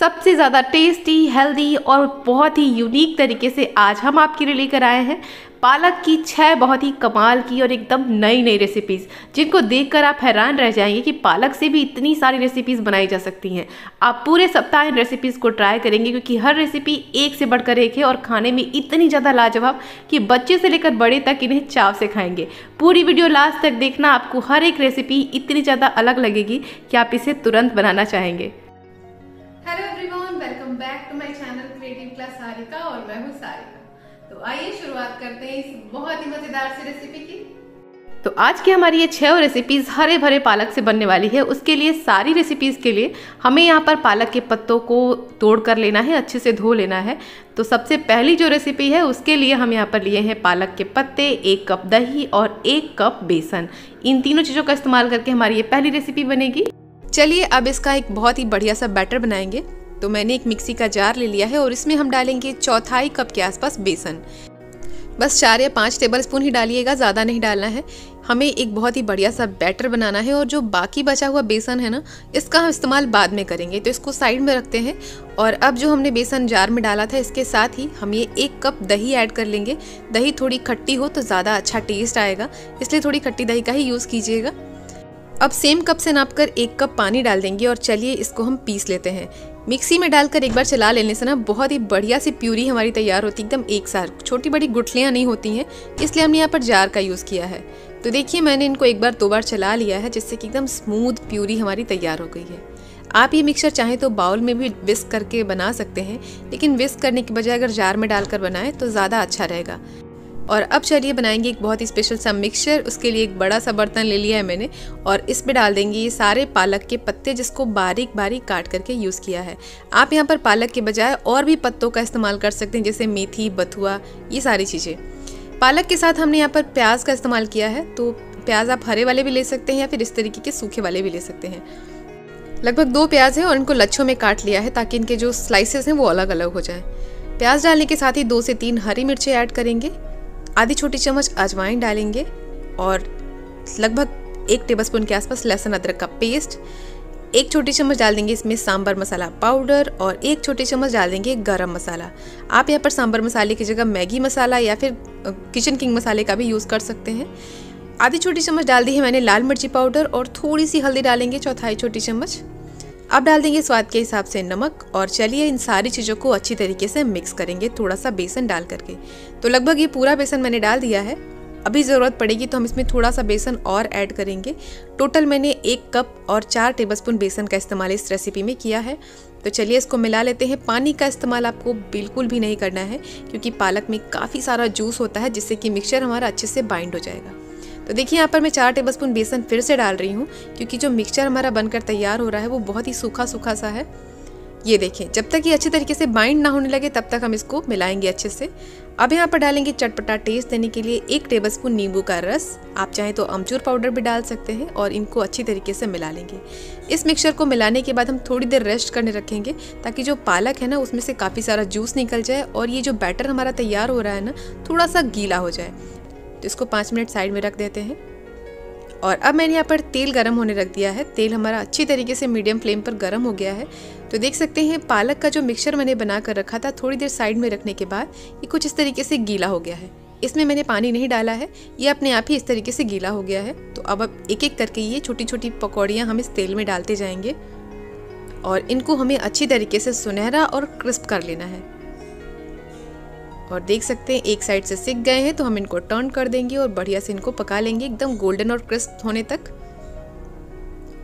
सबसे ज़्यादा tasty healthy और बहुत ही यूनिक तरीके से आज हम आपके लिए लेकर आए हैं। पालक की छह बहुत ही कमाल की और एकदम नई नई रेसिपीज़ जिनको देखकर आप हैरान रह जाएँगे कि पालक से भी इतनी सारी रेसिपीज़ बनाई जा सकती हैं। आप पूरे सप्ताह इन रेसिपीज़ को ट्राई करेंगे, क्योंकि हर रेसिपी एक से बढ़कर एक है और खाने में इतनी ज़्यादा लाजवाब कि बच्चे से लेकर बड़े तक इन्हें चाव से खाएँगे। पूरी वीडियो लास्ट तक देखना, आपको हर एक रेसिपी इतनी ज़्यादा अलग लगेगी कि आप इसे तुरंत बनाना चाहेंगे। Hello everyone welcome back to my channel creative class Sarika और मैं हूँ सारिका तो आइए शुरुआत करते हैं इस बहुत ही मज़ेदार सी रेसिपी की। तो आज की हमारी ये छह रेसिपीज़ हरे भरे पालक से बनने वाली है। उसके लिए सारी रेसिपीज़ के लिए हमें यहाँ पर पालक के पत्तों को तोड़ कर लेना है, अच्छे से धो लेना है। तो सबसे पहली जो रेसिपी है, उसके लिए हम यहाँ पर लिए हैं पालक के पत्ते, एक कप दही और एक कप बेसन। इन तीनों चीज़ों का इस्तेमाल करके हमारी ये पहली रेसिपी बनेगी। चलिए, अब इसका एक बहुत ही बढ़िया सा बैटर बनाएँगे। तो मैंने एक मिक्सी का जार ले लिया है और इसमें हम डालेंगे चौथाई कप के आसपास बेसन। बस चार या पाँच टेबल स्पून ही डालिएगा, ज़्यादा नहीं डालना है। हमें एक बहुत ही बढ़िया सा बैटर बनाना है और जो बाकी बचा हुआ बेसन है ना, इसका हम इस्तेमाल बाद में करेंगे। तो इसको साइड में रखते हैं और अब जो हमने बेसन जार में डाला था, इसके साथ ही हम ये एक कप दही ऐड कर लेंगे। दही थोड़ी खट्टी हो तो ज़्यादा अच्छा टेस्ट आएगा। इसलिए थोड़ी खट्टी दही का ही यूज़ कीजिएगा। अब सेम कप से नाप कर एक कप पानी डाल देंगे और चलिए इसको हम पीस लेते हैं। मिक्सी में डालकर एक बार चला लेने से ना बहुत ही बढ़िया सी प्यूरी हमारी तैयार होती है, एकदम एक साथ। छोटी बड़ी गुठलियाँ नहीं होती हैं, इसलिए हमने यहाँ पर जार का यूज़ किया है। तो देखिए मैंने इनको एक बार दो बार चला लिया है, जिससे कि एकदम स्मूथ प्यूरी हमारी तैयार हो गई है। आप ये मिक्सचर चाहें तो बाउल में भी विस्क करके बना सकते हैं, लेकिन विस्क करने के बजाय अगर जार में डालकर बनाएँ तो ज़्यादा अच्छा रहेगा। और अब चलिए बनाएँगे एक बहुत ही स्पेशल सा मिक्सचर उसके लिए एक बड़ा सा बर्तन ले लिया है मैंने और इस पर डाल देंगे ये सारे पालक के पत्ते जिसको बारीक बारीक काट करके यूज़ किया है। आप यहाँ पर पालक के बजाय और भी पत्तों का इस्तेमाल कर सकते हैं, जैसे मेथी, बथुआ, ये सारी चीज़ें। पालक के साथ हमने यहाँ पर प्याज का इस्तेमाल किया है तो प्याज आप हरे वाले भी ले सकते हैं या फिर इस तरीके के सूखे वाले भी ले सकते हैं। लगभग दो प्याज हैं और इनको लच्छों में काट लिया है ताकि इनके जो स्लाइसेस हैं वो अलग अलग हो जाए। प्याज डालने के साथ ही दो से तीन हरी मिर्चें ऐड करेंगे। आधी छोटी चम्मच अजवाइन डालेंगे और लगभग एक टेबलस्पून के आसपास लहसुन अदरक का पेस्ट एक छोटी चम्मच डाल देंगे इसमें सांबर मसाला पाउडर और एक छोटी चम्मच डाल देंगे गरम मसाला। आप यहाँ पर सांबर मसाले की जगह मैगी मसाला या फिर किचन किंग मसाले का भी यूज़ कर सकते हैं। आधी छोटी चम्मच डाल दी है मैंने लाल मिर्ची पाउडर और थोड़ी सी हल्दी डालेंगे, चौथाई छोटी चम्मच अब डाल देंगे स्वाद के हिसाब से नमक और चलिए इन सारी चीज़ों को अच्छी तरीके से मिक्स करेंगे थोड़ा सा बेसन डाल करके। तो लगभग ये पूरा बेसन मैंने डाल दिया है। अभी ज़रूरत पड़ेगी तो हम इसमें थोड़ा सा बेसन और ऐड करेंगे। टोटल मैंने एक कप और चार टेबलस्पून बेसन का इस्तेमाल इस रेसिपी में किया है। तो चलिए इसको मिला लेते हैं। पानी का इस्तेमाल आपको बिल्कुल भी नहीं करना है, क्योंकि पालक में काफ़ी सारा जूस होता है, जिससे कि मिक्सचर हमारा अच्छे से बाइंड हो जाएगा। तो देखिए, यहाँ पर मैं चार टेबल स्पून बेसन फिर से डाल रही हूँ, क्योंकि जो मिक्सचर हमारा बनकर तैयार हो रहा है, वो बहुत ही सूखा सूखा सा है। ये देखें जब तक ये अच्छे तरीके से बाइंड ना होने लगे, तब तक हम इसको मिलाएँगे अच्छे से। अब यहाँ पर डालेंगे चटपटा टेस्ट देने के लिए एक टेबलस्पून नींबू का रस। आप चाहें तो अमचूर पाउडर भी डाल सकते हैं और इनको अच्छी तरीके से मिला लेंगे। इस मिक्सचर को मिलाने के बाद हम थोड़ी देर रेस्ट करने रखेंगे, ताकि जो पालक है ना, उसमें से काफ़ी सारा जूस निकल जाए और ये जो बैटर हमारा तैयार हो रहा है ना, थोड़ा सा गीला हो जाए। तो इसको पाँच मिनट साइड में रख देते हैं। और अब मैंने यहाँ पर तेल गरम होने रख दिया है। तेल हमारा अच्छी तरीके से मीडियम फ्लेम पर गर्म हो गया है। तो देख सकते हैं, पालक का जो मिक्सचर मैंने बना कर रखा था थोड़ी देर साइड में रखने के बाद, ये कुछ इस तरीके से गीला हो गया है। इसमें मैंने पानी नहीं डाला है, ये अपने आप ही इस तरीके से गीला हो गया है। तो अब अब एक एक करके ये छोटी छोटी पकौड़ियाँ हम इस तेल में डालते जाएँगे। और इनको हमें अच्छी तरीके से सुनहरा और क्रिस्प कर लेना है। और देख सकते हैं, एक साइड से सिक गए हैं तो हम इनको टर्न कर देंगे और बढ़िया से इनको पका लेंगे, एकदम गोल्डन और क्रिस्प होने तक।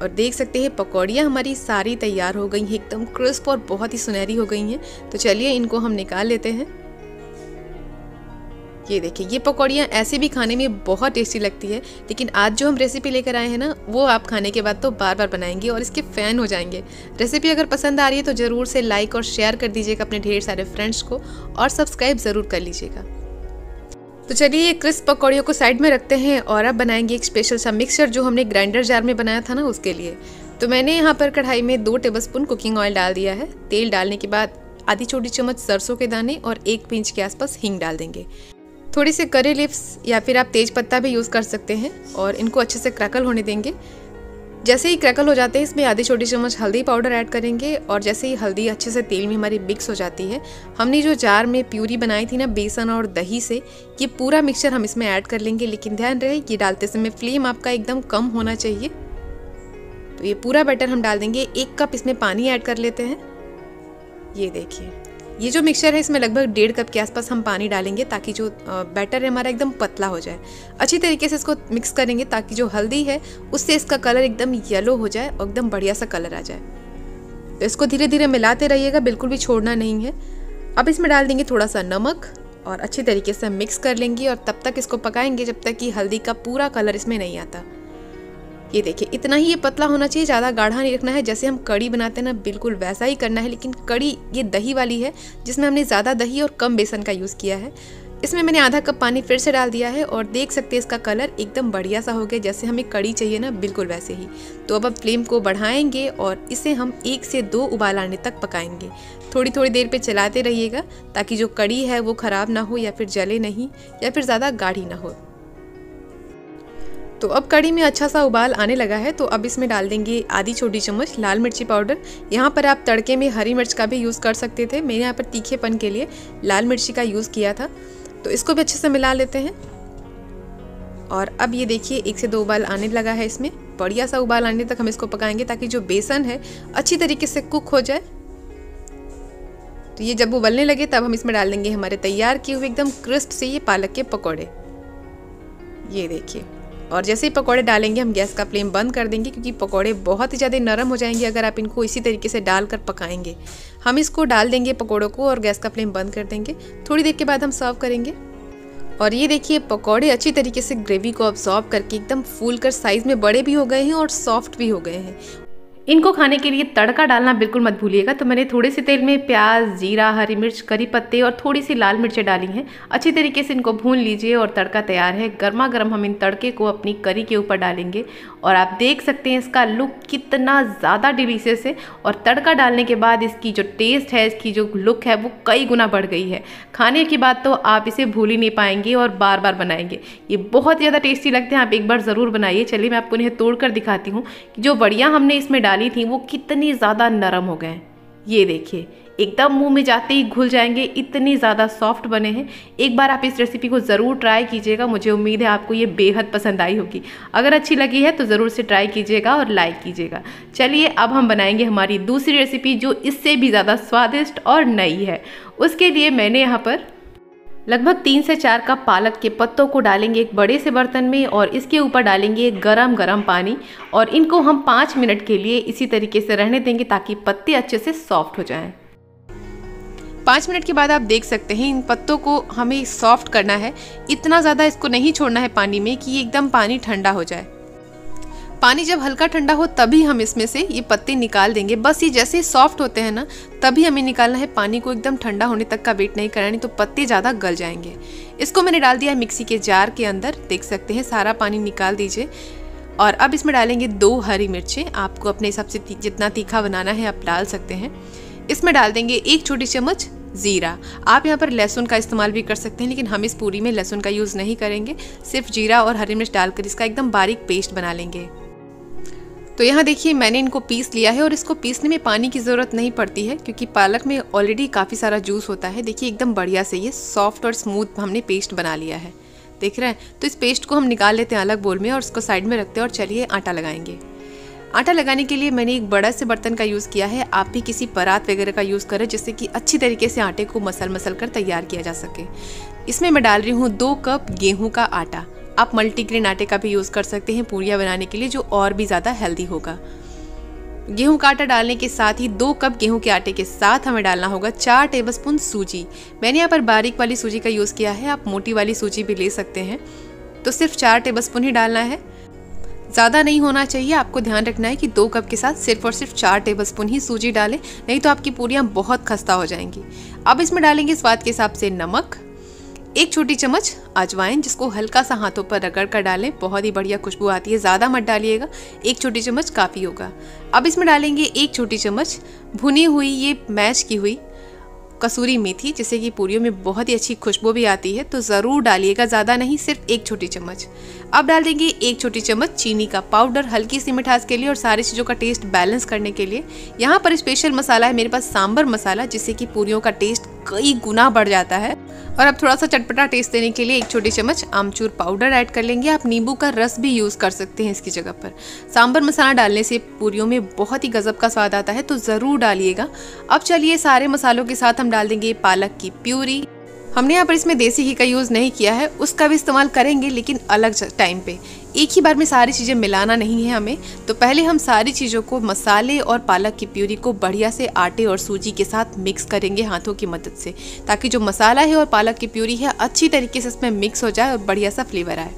और देख सकते हैं, पकौड़ियाँ हमारी सारी तैयार हो गई हैं, एकदम क्रिस्प और बहुत ही सुनहरी हो गई हैं। तो चलिए, इनको हम निकाल लेते हैं। ये देखिए, ये पकौड़ियाँ ऐसे भी खाने में बहुत टेस्टी लगती है, लेकिन आज जो हम रेसिपी लेकर आए हैं ना, वो आप खाने के बाद तो बार बार बनाएँगे और इसके फ़ैन हो जाएँगे। रेसिपी अगर पसंद आ रही है तो ज़रूर से लाइक और शेयर कर दीजिएगा अपने ढेर सारे फ्रेंड्स को और सब्सक्राइब ज़रूर कर लीजिएगा। तो चलिए ये क्रिस्प पकौड़ियों को साइड में रखते हैं और अब बनाएँगे एक स्पेशल सा मिक्सचर जो हमने ग्राइंडर जार में बनाया था ना, उसके लिए। तो मैंने यहाँ पर कढ़ाई में दो टेबलस्पून कुकिंग ऑयल डाल दिया है। तेल डालने के बाद आधी छोटी चम्मच सरसों के दाने और एक पिंच के आसपास हींग डाल देंगे। थोड़ी सी करी लिप्स या फिर आप तेज पत्ता भी यूज़ कर सकते हैं और इनको अच्छे से क्रैकल होने देंगे। जैसे ही क्रैकल हो जाते हैं, इसमें आधी छोटी चम्मच हल्दी पाउडर ऐड करेंगे और जैसे ही हल्दी अच्छे से तेल में हमारी मिक्स हो जाती है, हमने जो जार में प्यूरी बनाई थी ना, बेसन और दही से, ये पूरा मिक्सचर हम इसमें ऐड कर लेंगे। लेकिन ध्यान रहे, ये डालते समय फ्लेम आपका एकदम कम होना चाहिए। तो ये पूरा बैटर हम डाल देंगे, एक कप इसमें पानी ऐड कर लेते हैं। ये देखिए। ये जो मिक्सचर है, इसमें लगभग डेढ़ कप के आसपास हम पानी डालेंगे ताकि जो बैटर है हमारा एकदम पतला हो जाए। अच्छी तरीके से इसको मिक्स करेंगे ताकि जो हल्दी है, उससे इसका कलर एकदम येलो हो जाए और एकदम बढ़िया सा कलर आ जाए। तो इसको धीरे धीरे मिलाते रहिएगा, बिल्कुल भी छोड़ना नहीं है। अब इसमें डाल देंगे थोड़ा सा नमक और अच्छी तरीके से मिक्स कर लेंगे और तब तक इसको पकाएँगे जब तक कि हल्दी का पूरा कलर इसमें नहीं आता। ये देखिए, इतना ही ये पतला होना चाहिए, ज़्यादा गाढ़ा नहीं रखना है। जैसे हम कड़ी बनाते हैं ना, बिल्कुल वैसा ही करना है, लेकिन कड़ी ये दही वाली है, जिसमें हमने ज़्यादा दही और कम बेसन का यूज़ किया है। इसमें मैंने आधा कप पानी फिर से डाल दिया है और देख सकते हैं इसका कलर एकदम बढ़िया सा हो गया, जैसे हमें कड़ी चाहिए ना, बिल्कुल वैसे ही। तो अब अब फ्लेम को बढ़ाएँगे और इसे हम एक से दो उबाल आने तक पकाएँगे। थोड़ी थोड़ी देर पे चलाते रहिएगा, ताकि जो कड़ी है वो ख़राब ना हो या फिर जले नहीं, या फिर ज़्यादा गाढ़ी ना हो। तो अब कड़ी में अच्छा सा उबाल आने लगा है तो अब इसमें डाल देंगे आधी छोटी चम्मच लाल मिर्ची पाउडर। यहाँ पर आप तड़के में हरी मिर्च का भी यूज़ कर सकते थे, मैंने यहाँ पर तीखेपन के लिए लाल मिर्ची का यूज़ किया था। तो इसको भी अच्छे से मिला लेते हैं। और अब ये देखिए, एक से दो उबाल आने लगा है इसमें। बढ़िया सा उबाल आने तक हम इसको पकाएँगे ताकि जो बेसन है, अच्छी तरीके से कुक हो जाए। तो ये जब उबलने लगे, तब हम इसमें डाल देंगे हमारे तैयार किए हुए एकदम क्रिस्प से ये पालक के पकौड़े। ये देखिए। और जैसे ही पकौड़े डालेंगे, हम गैस का फ्लेम बंद कर देंगे क्योंकि पकौड़े बहुत ही ज़्यादा नरम हो जाएँगे अगर आप इनको इसी तरीके से डाल कर पकाएँगे। हम इसको डाल देंगे पकौड़ों को और गैस का फ्लेम बंद कर देंगे। थोड़ी देर के बाद हम सर्व करेंगे। और ये देखिए, पकौड़े अच्छी तरीके से ग्रेवी को ऑब्जॉर्व करके एकदम फूल कर साइज़ में बड़े भी हो गए हैं और सॉफ्ट भी हो गए हैं। इनको खाने के लिए तड़का डालना बिल्कुल मत भूलिएगा। तो मैंने थोड़े से तेल में प्याज, जीरा, हरी मिर्च, करी पत्ते और थोड़ी सी लाल मिर्चें डाली हैं। अच्छी तरीके से इनको भून लीजिए और तड़का तैयार है। गर्मा गर्म हम इन तड़के को अपनी करी के ऊपर डालेंगे और आप देख सकते हैं इसका लुक कितना ज़्यादा डिलीशियस है और तड़का डालने के बाद इसकी जो टेस्ट है, इसकी जो लुक है, वो कई गुना बढ़ गई है। खाने की बात तो आप इसे भूल ही नहीं पाएँगे और बार बार बनाएँगे। ये बहुत ज़्यादा टेस्टी लगते हैं, आप एक बार ज़रूर बनाइए। चलिए मैं आपको इन्हें तोड़ दिखाती हूँ जो बढ़िया हमने इसमें डाल डाली थी, वो कितनी ज़्यादा नरम हो गए। ये देखिए, एकदम मुँह में जाते ही घुल जाएँगे, इतनी ज़्यादा सॉफ्ट बने हैं। एक बार आप इस रेसिपी को ज़रूर ट्राई कीजिएगा, मुझे उम्मीद है आपको ये बेहद पसंद आई होगी। अगर अच्छी लगी है तो ज़रूर से ट्राई कीजिएगा और लाइक कीजिएगा। चलिए, अब हम बनाएँगे हमारी दूसरी रेसिपी जो इससे भी ज़्यादा स्वादिष्ट और नई है। उसके लिए मैंने यहाँ पर लगभग तीन से चार कप पालक के पत्तों को डालेंगे एक बड़े से बर्तन में और इसके ऊपर डालेंगे गरम गरम पानी और इनको हम पाँच मिनट के लिए इसी तरीके से रहने देंगे ताकि पत्ते अच्छे से सॉफ्ट हो जाएँ। पाँच मिनट के बाद आप देख सकते हैं इन पत्तों को हमें सॉफ्ट करना है इतना ज़्यादा इसको नहीं छोड़ना है पानी में कि एकदम पानी ठंडा हो जाए पानी जब हल्का ठंडा हो, तभी हम इसमें से ये पत्ते निकाल देंगे। बस ये जैसे सॉफ्ट होते हैं ना, तभी हमें निकालना है पानी को एकदम ठंडा होने तक का वेट नहीं करना, नहीं तो पत्ते ज़्यादा गल जाएँगे। इसको मैंने डाल दिया है मिक्सी के जार के अंदर, देख सकते हैं, सारा पानी निकाल दीजिए। और अब इसमें डालेंगे दो हरी मिर्चें, आपको अपने हिसाब से जितना तीखा बनाना है आप डाल सकते हैं। इसमें डाल देंगे एक छोटी चम्मच ज़ीरा। आप यहाँ पर लहसुन का इस्तेमाल भी कर सकते हैं, लेकिन हम इस पूरी में लहसुन का यूज़ नहीं करेंगे। सिर्फ़ जीरा और हरी मिर्च डालकर इसका एकदम बारीक पेस्ट बना लेंगे। तो यहाँ देखिए, मैंने इनको पीस लिया है और इसको पीसने में पानी की ज़रूरत नहीं पड़ती है, क्योंकि पालक में ऑलरेडी काफ़ी सारा जूस होता है। देखिए, एकदम बढ़िया से ये सॉफ्ट और स्मूथ हमने पेस्ट बना लिया है। देख रहे हैं? तो इस पेस्ट को हम निकाल लेते हैं अलग बोल में और उसको साइड में रखते हैं और चलिए आटा लगाएँगे। आटा लगाने के लिए मैंने एक बड़ा से बर्तन का यूज़ किया है। आप भी किसी परात वगैरह का यूज़ करें, जिससे कि अच्छी तरीके से आटे को मसल मसल कर तैयार किया जा सके। इसमें मैं डाल रही हूँ दो कप गेहूँ का आटा। आप मल्टीग्रेन आटे का भी यूज़ कर सकते हैं पूरियाँ बनाने के लिए, जो और भी ज़्यादा हेल्दी होगा। गेहूँ का आटा डालने के साथ ही दो कप गेहूँ के आटे के साथ हमें डालना होगा चार टेबलस्पून सूजी। मैंने यहाँ पर बारीक वाली सूजी का यूज़ किया है, आप मोटी वाली सूजी भी ले सकते हैं। तो सिर्फ़ चार टेबलस्पून ही डालना है। ज़्यादा नहीं होना चाहिए, आपको ध्यान रखना है कि दो कप के साथ सिर्फ़ और सिर्फ़ चार टेबलस्पून ही सूजी डालें, नहीं तो आपकी पूरियाँ बहुत खस्ता हो जाएँगी। अब इसमें डालेंगे स्वाद के हिसाब से नमक। एक छोटी चम्मच अजवाइन जिसको हल्का सा हाथों पर रगड़ कर डालें। बहुत ही बढ़िया खुशबू आती है, ज़्यादा मत डालिएगा। एक छोटी चम्मच काफ़ी होगा। अब इसमें डालेंगे एक छोटी चम्मच भुनी हुई, ये मैश की हुई कसूरी मेथी जिससे कि पूरियों में बहुत ही अच्छी खुशबू भी आती है तो ज़रूर डालिएगा, ज़्यादा नहीं, सिर्फ़ एक छोटी चम्मच। अब डाल देंगे एक छोटी चम्मच चीनी का पाउडर, हल्की सी मिठास के लिए और सारी चीज़ों का टेस्ट बैलेंस करने के लिए। यहाँ पर स्पेशल मसाला है, मेरे पास सांबर मसाला, जिससे कि पूरियों का टेस्ट कई गुना बढ़ जाता है। और अब थोड़ा सा चटपटा टेस्ट देने के लिए एक छोटी चम्मच आमचूर पाउडर ऐड कर लेंगे। आप नींबू का रस भी यूज़ कर सकते हैं इसकी जगह पर। सांबर मसाला डालने से पूरियों में बहुत ही गज़ब का स्वाद आता है तो ज़रूर डालिएगा। अब चलिए सारे मसालों के साथ हम डाल देंगे पालक की प्यूरी। हमने यहाँ पर इसमें देसी घी का यूज़ नहीं किया है, उसका भी इस्तेमाल करेंगे, लेकिन अलग टाइम पे। एक ही बार में सारी चीज़ें मिलाना नहीं है हमें तो पहले हम सारी चीज़ों को मसाले और पालक की प्यूरी को बढ़िया से आटे और सूजी के साथ मिक्स करेंगे हाथों की मदद से, ताकि जो मसाला है और पालक की प्यूरी है, अच्छी तरीके से इसमें मिक्स हो जाए और बढ़िया सा फ्लेवर आए।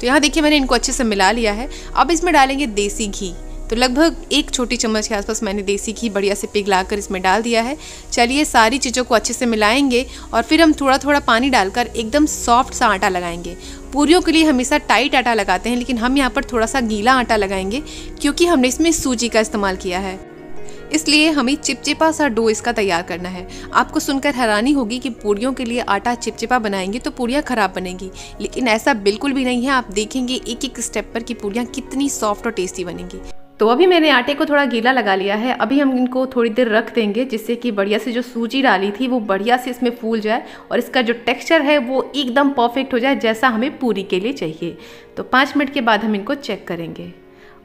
तो यहाँ देखिए मैंने इनको अच्छे से मिला लिया है। अब इसमें डालेंगे देसी घी। तो लगभग एक छोटी चम्मच के आसपास मैंने देसी घी बढ़िया से पिघला कर इसमें डाल दिया है। चलिए सारी चीज़ों को अच्छे से मिलाएँगे और फिर हम थोड़ा थोड़ा पानी डालकर एकदम सॉफ्ट सा आटा लगाएँगे। पूरियों के लिए हमेशा टाइट आटा लगाते हैं, लेकिन हम यहाँ पर थोड़ा सा गीला आटा लगाएँगे क्योंकि हमने इसमें सूजी का इस्तेमाल किया है। इसलिए हमें चिपचिपा सा डो इसका तैयार करना है। आपको सुनकर हैरानी होगी कि पूड़ियों के लिए आटा चिपचिपा बनाएँगे तो पूड़ियाँ खराब बनेंगी। लेकिन ऐसा बिल्कुल भी नहीं है, आप देखेंगे एक एक स्टेप पर कि पूड़ियाँ कितनी सॉफ्ट और टेस्टी बनेंगी। तो अभी मैंने आटे को थोड़ा गीला लगा लिया है। अभी हम इनको थोड़ी देर रख देंगे जिससे कि बढ़िया से जो सूजी डाली थी वो बढ़िया से इसमें फूल जाए और इसका जो टेक्सचर है वो एकदम परफेक्ट हो जाए जैसा हमें पूरी के लिए चाहिए। तो पाँच मिनट के बाद हम इनको चेक करेंगे।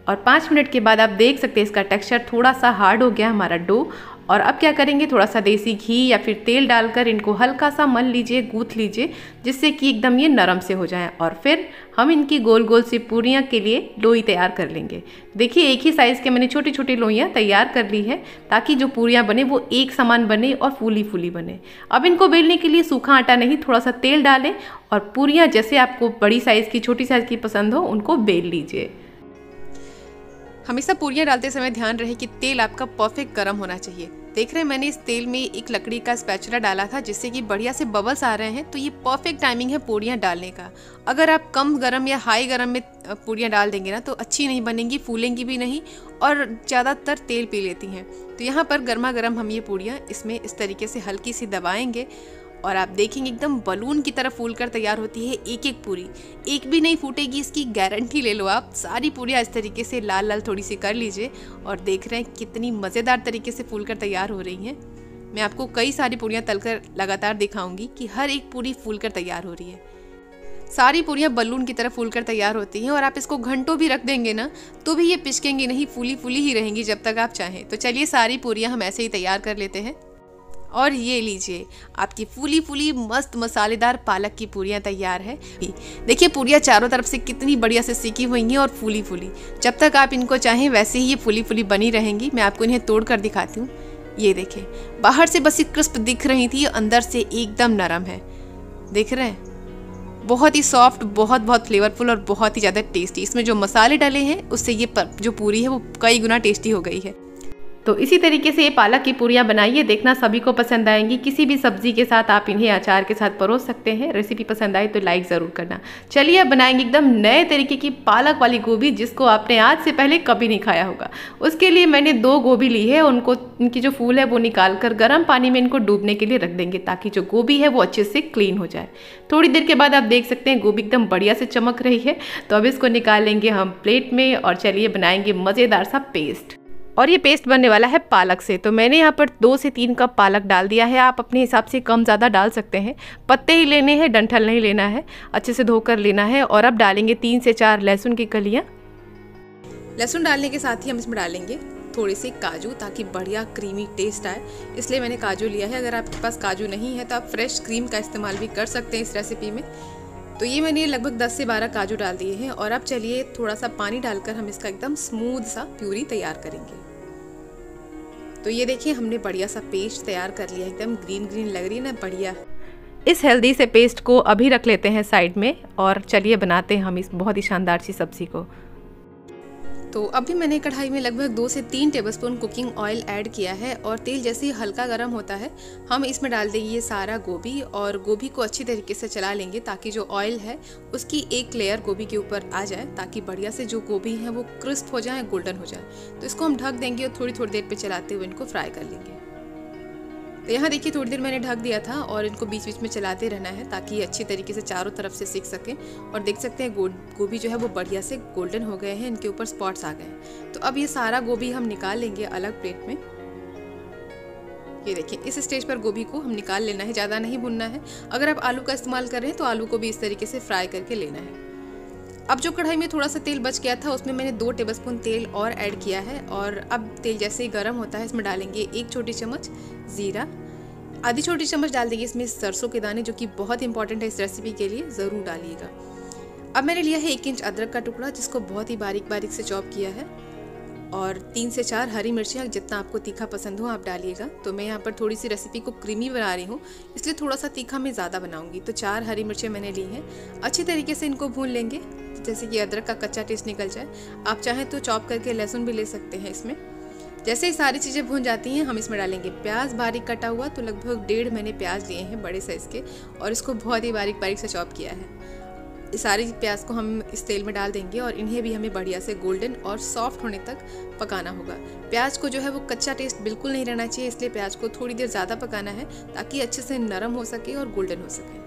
और पाँच मिनट के बाद आप देख सकते हैं इसका टेक्सचर थोड़ा सा हार्ड हो गया हमारा डो। और अब क्या करेंगे, थोड़ा सा देसी घी या फिर तेल डालकर इनको हल्का सा मल लीजिए, गूथ लीजिए, जिससे कि एकदम ये नरम से हो जाएँ। और फिर हम इनकी गोल गोल सी पूरियाँ के लिए लोई तैयार कर लेंगे। देखिए, एक ही साइज़ के मैंने छोटी छोटी लोइयाँ तैयार कर ली है, ताकि जो पूरियाँ बने वो एक समान बने और फूली फूली बने। अब इनको बेलने के लिए सूखा आटा नहीं, थोड़ा सा तेल डालें और पूरियाँ जैसे आपको बड़ी साइज़ की, छोटी साइज़ की पसंद हो, उनको बेल लीजिए। हमेशा पूरियाँ डालते समय ध्यान रहे कि तेल आपका परफेक्ट गर्म होना चाहिए। देख रहे हैं, मैंने इस तेल में एक लकड़ी का स्पैचुला डाला था, जिससे कि बढ़िया से बबल्स आ रहे हैं तो ये परफेक्ट टाइमिंग है पूड़ियाँ डालने का। अगर आप कम गरम या हाई गरम में पूड़ियाँ डाल देंगे ना तो अच्छी नहीं बनेंगी, फूलेंगी भी नहीं और ज़्यादातर तेल पी लेती हैं। तो यहाँ पर गर्मा गर्म हम ये पूड़ियाँ इसमें इस तरीके से हल्की सी दबाएँगे। और आप देखेंगे एकदम बलून की तरह फूल कर तैयार होती है एक एक पूरी। एक भी नहीं फूटेगी, इसकी गारंटी ले लो आप। सारी पूरियाँ इस तरीके से लाल लाल थोड़ी सी कर लीजिए और देख रहे हैं कितनी मज़ेदार तरीके से फूल कर तैयार हो रही हैं। मैं आपको कई सारी पूरियाँ तलकर लगातार दिखाऊँगी कि हर एक पूरी फूल कर तैयार हो रही है। सारी पूरियाँ बलून की तरह फूल कर तैयार होती हैं और आप इसको घंटों भी रख देंगे ना तो भी ये पिचकेंगी नहीं फूली फूली ही रहेंगी जब तक आप चाहें। तो चलिए सारी पूरियाँ हम ऐसे ही तैयार कर लेते हैं। और ये लीजिए, आपकी फूली फूली मस्त मसालेदार पालक की पूरियाँ तैयार है। देखिए पूरियाँ चारों तरफ़ से कितनी बढ़िया से सीखी हुई हैं और फूली फूली जब तक आप इनको चाहें, वैसे ही ये फूली फूली बनी रहेंगी। मैं आपको इन्हें तोड़ कर दिखाती हूँ। ये देखें, बाहर से बस ये क्रिस्प दिख रही थी, अंदर से एकदम नरम है। देख रहे हैं? बहुत ही सॉफ्ट बहुत बहुत फ्लेवरफुल और बहुत ही ज़्यादा टेस्टी। इसमें जो मसाले डाले हैं, उससे ये जो पूरी है, वो कई गुना टेस्टी हो गई है। तो इसी तरीके से ये पालक की पूरियाँ बनाइए। देखना सभी को पसंद आएँगी। किसी भी सब्ज़ी के साथ आप इन्हें अचार के साथ परोस सकते हैं। रेसिपी पसंद आई तो लाइक ज़रूर करना। चलिए अब बनाएँगे एकदम नए तरीके की पालक वाली गोभी, जिसको आपने आज से पहले कभी नहीं खाया होगा। उसके लिए मैंने दो गोभी ली है। उनको, इनकी जो फूल है वो निकाल कर गर्म पानी में इनको डूबने के लिए रख देंगे, ताकि जो गोभी है वो अच्छे से क्लीन हो जाए। थोड़ी देर के बाद आप देख सकते हैं गोभी एकदम बढ़िया से चमक रही है। तो अब इसको निकाल लेंगे हम प्लेट में और चलिए बनाएँगे मज़ेदार सा पेस्ट। और ये पेस्ट बनने वाला है पालक से। तो मैंने यहाँ पर दो से तीन कप पालक डाल दिया है। आप अपने हिसाब से कम ज़्यादा डाल सकते हैं। पत्ते ही लेने हैं, डंठल नहीं लेना है। अच्छे से धोकर लेना है और अब डालेंगे तीन से चार लहसुन की कलियाँ। लहसुन डालने के साथ ही हम इसमें डालेंगे थोड़े से काजू ताकि बढ़िया क्रीमी टेस्ट आए। इसलिए मैंने काजू लिया है। अगर आपके पास काजू नहीं है तो आप फ्रेश क्रीम का इस्तेमाल भी कर सकते हैं इस रेसिपी में। तो ये मैंने लगभग 10 से 12 काजू डाल दिए हैं और अब चलिए थोड़ा सा पानी डालकर हम इसका एकदम स्मूथ सा प्यूरी तैयार करेंगे। तो ये देखिए, हमने बढ़िया सा पेस्ट तैयार कर लिया, एकदम ग्रीन ग्रीन लग रही है ना, बढ़िया। इस हेल्दी से पेस्ट को अभी रख लेते हैं साइड में और चलिए बनाते हैं हम इस बहुत ही शानदार सी सब्ज़ी को। तो अभी मैंने कढ़ाई में लगभग दो से तीन टेबलस्पून कुकिंग ऑयल ऐड किया है और तेल जैसे ही हल्का गर्म होता है, हम इसमें डाल देंगे ये सारा गोभी और गोभी को अच्छी तरीके से चला लेंगे ताकि जो ऑयल है, उसकी एक लेयर गोभी के ऊपर आ जाए ताकि बढ़िया से जो गोभी है वो क्रिस्प हो जाए गोल्डन हो जाए। तो इसको हम ढक देंगे और थोड़ी थोड़ी देर पर चलाते हुए इनको फ्राई कर लेंगे। तो यहाँ देखिए, थोड़ी देर मैंने ढक दिया था और इनको बीच बीच में चलाते रहना है ताकि ये अच्छी तरीके से चारों तरफ़ से सीख सकें और देख सकते हैं गोभी जो है वो बढ़िया से गोल्डन हो गए हैं, इनके ऊपर स्पॉट्स आ गए हैं। तो अब ये सारा गोभी हम निकाल लेंगे अलग प्लेट में। ये देखिए, इस स्टेज पर गोभी को हम निकाल लेना है, ज़्यादा नहीं भुनना है। अगर आप आलू का इस्तेमाल कर रहे हैं तो आलू को भी इस तरीके से फ्राई करके लेना है। अब जो कढ़ाई में थोड़ा सा तेल बच गया था, उसमें मैंने दो टेबलस्पून तेल और ऐड किया है और अब तेल जैसे ही गर्म होता है, इसमें डालेंगे एक छोटी चम्मच ज़ीरा। आधी छोटी चम्मच डाल देंगे इसमें सरसों के दाने, जो कि बहुत इंपॉर्टेंट है इस रेसिपी के लिए, ज़रूर डालिएगा। अब मैंने लिया है एक इंच अदरक का टुकड़ा, जिसको बहुत ही बारीक बारीक से चॉप किया है। और तीन से चार हरी मिर्चियाँ, जितना आपको तीखा पसंद हो, आप डालिएगा। तो मैं यहाँ पर थोड़ी सी रेसिपी को क्रीमी बना रही हूँ, इसलिए थोड़ा सा तीखा मैं ज़्यादा बनाऊँगी। तो चार हरी मिर्चें मैंने ली हैं। अच्छी तरीके से इनको भून लेंगे। जैसे कि अदरक का कच्चा टेस्ट निकल जाए। आप चाहें तो चॉप करके लहसुन भी ले सकते हैं इसमें। जैसे ही सारी चीज़ें भून जाती हैं, हम इसमें डालेंगे प्याज। बारीक कटा हुआ तो लगभग डेढ़ मैंने प्याज लिए हैं बड़े साइज़ के और इसको बहुत ही बारीक बारीक से चॉप किया है। सारी प्याज को हम इस तेल में डाल देंगे और इन्हें भी हमें बढ़िया से गोल्डन और सॉफ्ट होने तक पकाना होगा। प्याज को जो है वो कच्चा टेस्ट बिल्कुल नहीं रहना चाहिए, इसलिए प्याज को थोड़ी देर ज़्यादा पकाना है ताकि अच्छे से नरम हो सके और गोल्डन हो सके।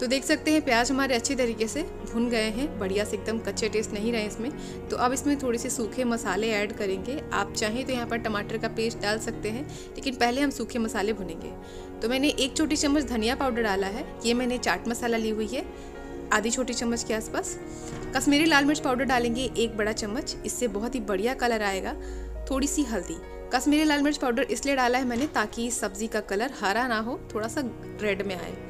तो देख सकते हैं, प्याज हमारे अच्छी तरीके से भुन गए हैं। बढ़िया से एकदम कच्चे टेस्ट नहीं रहे इसमें। तो अब इसमें थोड़े से सूखे मसाले ऐड करेंगे। आप चाहें तो यहाँ पर टमाटर का पेस्ट डाल सकते हैं, लेकिन पहले हम सूखे मसाले भुनेंगे। तो मैंने एक छोटी चम्मच धनिया पाउडर डाला है। ये मैंने चाट मसाला ली हुई है, आधी छोटी चम्मच के आसपास। कश्मीरी लाल मिर्च पाउडर डालेंगे एक बड़ा चम्मच। इससे बहुत ही बढ़िया कलर आएगा, थोड़ी सी हल्दी। कश्मीरी लाल मिर्च पाउडर इसलिए डाला है मैंने ताकि सब्ज़ी का कलर हरा ना हो, थोड़ा सा रेड में आए।